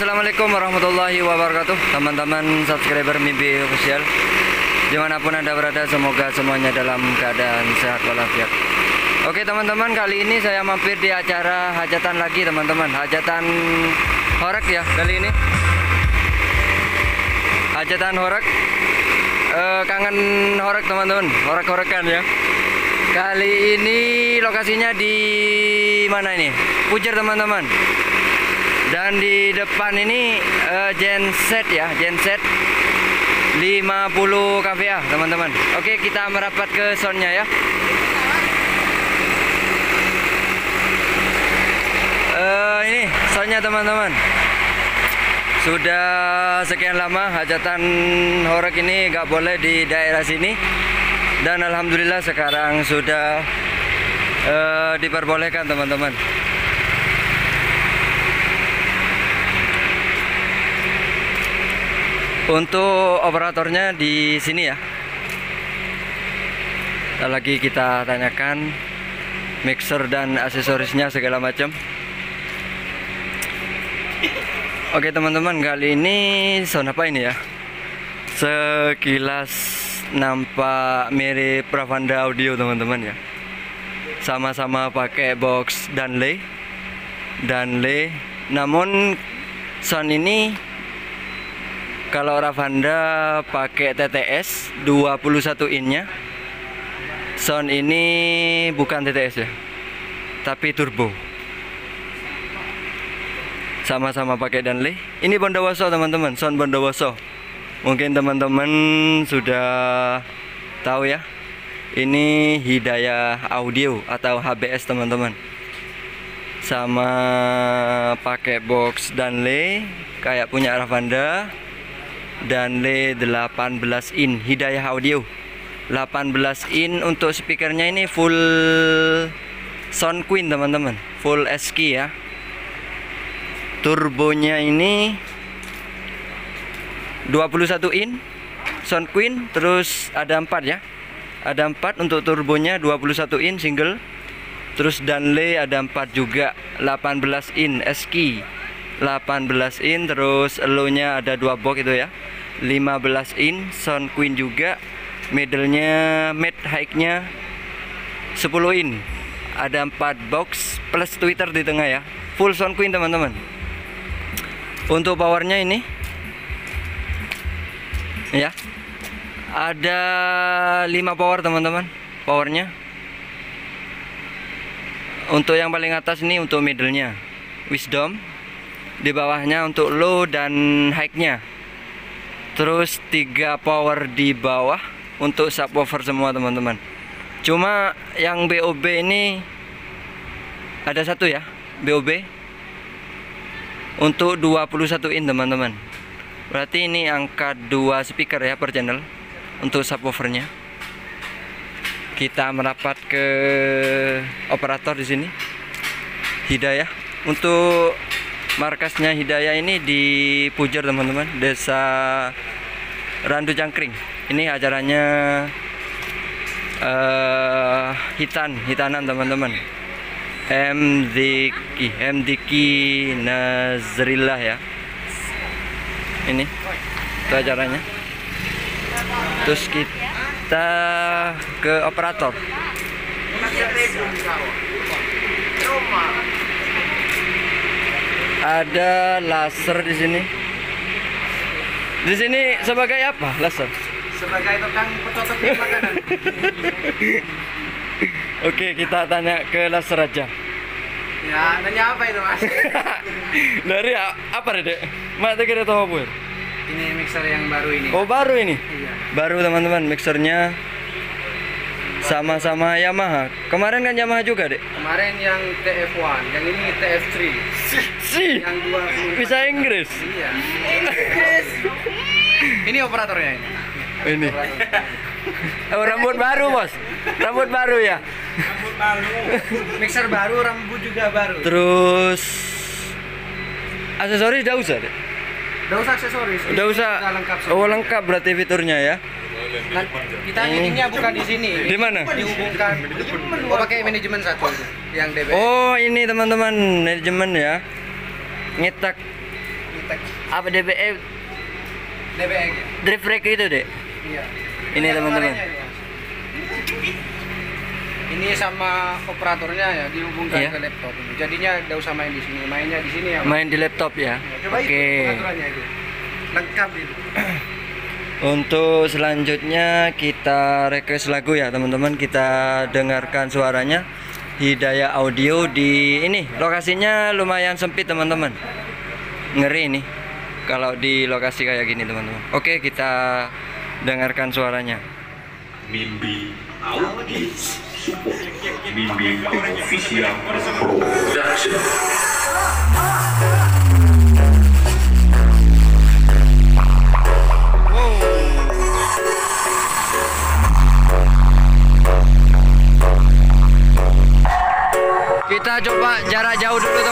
Assalamualaikum warahmatullahi wabarakatuh. Teman-teman subscriber Mimpi Official Di mana pun anda berada semoga semuanya dalam keadaan sehat walafiat. Oke teman-teman kali ini saya mampir di acara hajatan lagi teman-teman. Hajatan horek ya kali ini. Hajatan horek Eh, Kangen horek teman-teman. Horek-horekan ya. Kali ini lokasinya di mana ini? Pujer teman-teman dan di depan ini uh, genset ya, genset 50 kVA teman-teman. Oke, kita merapat ke soundnya ya. Uh, ini soundnya teman-teman. Sudah sekian lama hajatan horek ini nggak boleh di daerah sini dan alhamdulillah sekarang sudah uh, diperbolehkan teman-teman. Untuk operatornya di sini ya. Lagi kita tanyakan mixer dan aksesorisnya segala macam. Oke teman-teman kali ini sound apa ini ya? Sekilas nampak mirip Pravanda Audio teman-teman ya. Sama-sama pakai box Danley. Danley. Namun sound ini kalau Ravanda pakai TTS 21 innya sound ini bukan TTS ya tapi turbo. Sama-sama pakai Danley. Ini Bondowoso teman-teman sound Bondowoso. Mungkin teman-teman sudah tahu ya ini Hidayah Audio atau HBS teman-teman. Sama pakai box Danley kayak punya Ravanda Danley 18 in Hidayah Audio. 18 in untuk speakernya ini full Sound Queen teman-teman. Full SK ya. Turbonya ini 21 in Sound Queen. Terus ada 4 ya. Ada 4 untuk turbonya 21 in single. Terus Danley ada 4 juga 18 in SK 18 in terus elonya ada dua box itu ya. 15 in sound queen juga. Middle-nya mid high-nya 10 in. Ada 4 box plus tweeter di tengah ya. Full sound queen teman-teman. Untuk powernya ini ya. Ada 5 power teman-teman powernya. Untuk yang paling atas ini untuk middle-nya. Wisdom di bawahnya untuk low dan high-nya. Terus tiga power di bawah untuk subwoofer semua teman-teman. Cuma yang BOB ini ada satu ya BOB untuk 21 in teman-teman. Berarti ini angka dua speaker ya per channel untuk subwoofernya. Kita merapat ke operator di sini. Hidayah untuk markasnya Hidayah ini di Pujer teman-teman. Desa Randu Jangkring ini acaranya uh, hitan hitanan teman-teman. MDK MDK Nazrillah ya. Ini itu acaranya. Terus kita ke operator ada laser di sini. Di sini sebagai apa laser? Sebagai tukang pecocokin makanan. Oke, kita tanya ke laser aja. Ya, nanya apa itu mas? Dari apa dek? Mata kira tahu apa? Ini mixer yang baru ini. Oh baru ini, Iya. baru teman-teman mixernya sama-sama Yamaha. Kemarin kan Yamaha juga dek. Kemarin yang TF1, yang ini TF3. Si, Yang dua bisa Inggris. Iya. ini operatornya ini. Ini. Oh, rambut baru bos, rambut baru ya. Mixer baru, rambut juga baru. Terus aksesoris udah usah deh. Udah usah aksesoris. Udah usah. Udah lengkap Oh lengkap berarti fiturnya ya. Kan kita meetingnya bukan di sini. Di mana? Dihubungkan. Oh pakai manajemen satu itu, yang DB. Oh ini teman-teman manajemen ya. Nyetak Tech Apa DBE DBE drift brake itu, Dek? Iya. Ini teman-teman. ya. Ini sama operatornya ya dihubungkan Iya. ke laptop. Jadinya tidak usah main di sini, mainnya di sini ya. Main di laptop ya. Coba Oke. itu. Lengkap itu. Untuk selanjutnya kita request lagu ya teman-teman. Kita dengarkan suaranya. Hidayah Audio di ini. Lokasinya lumayan sempit teman-teman. Ngeri nih kalau di lokasi kayak gini teman-teman. Oke kita dengarkan suaranya. Mimpi Audio Mimpi Official Production coba jarak jauh dulu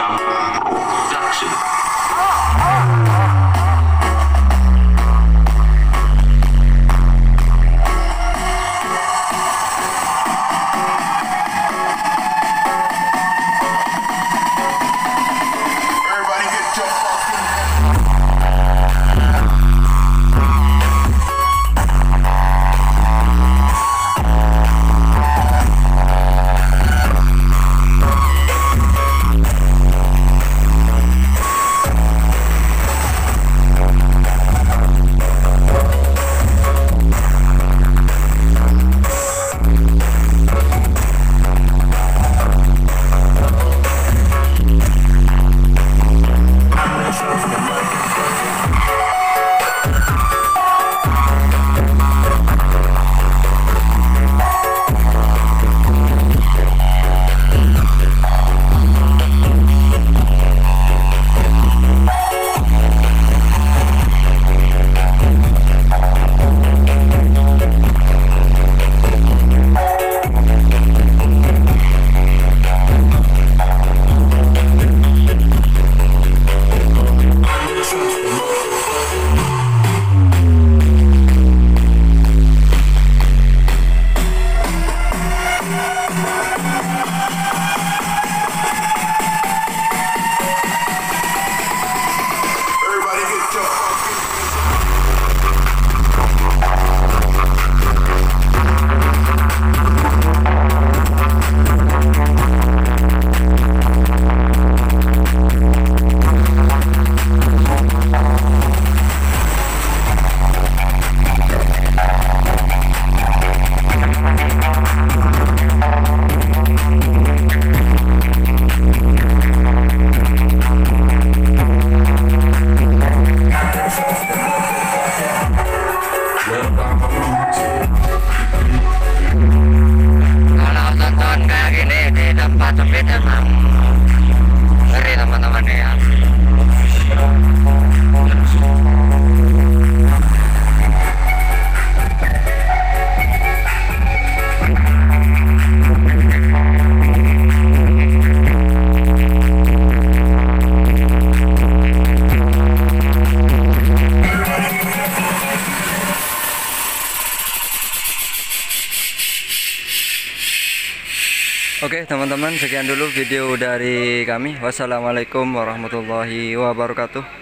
Official Bergamão. Oke teman-teman sekian dulu video dari kami. Wassalamualaikum warahmatullahi wabarakatuh.